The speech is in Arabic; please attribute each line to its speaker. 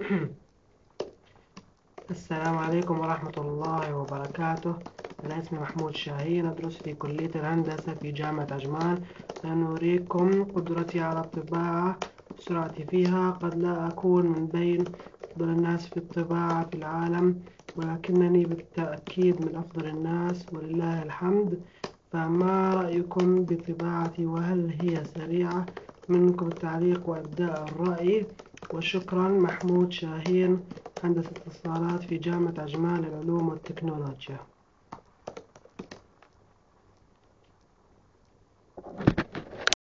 Speaker 1: السلام عليكم ورحمة الله وبركاته. أنا اسمي محمود شاهين أدرس في كلية الهندسة في جامعة عجمان سنريكم قدرتي على الطباعة سرعتي فيها قد لا أكون من بين أفضل الناس في الطباعة في العالم ولكنني بالتأكيد من أفضل الناس ولله الحمد. فما رأيكم بطباعتي؟ وهل هي سريعة؟ منكم التعليق وإبداء الرأي. وشكرا محمود شاهين هندسة اتصالات في جامعة عجمان للعلوم والتكنولوجيا.